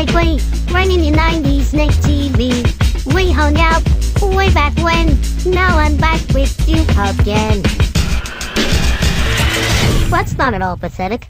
Nick Way, running in 90s Nick TV. We hung out way back when, now I'm back with you again. That's not at all pathetic.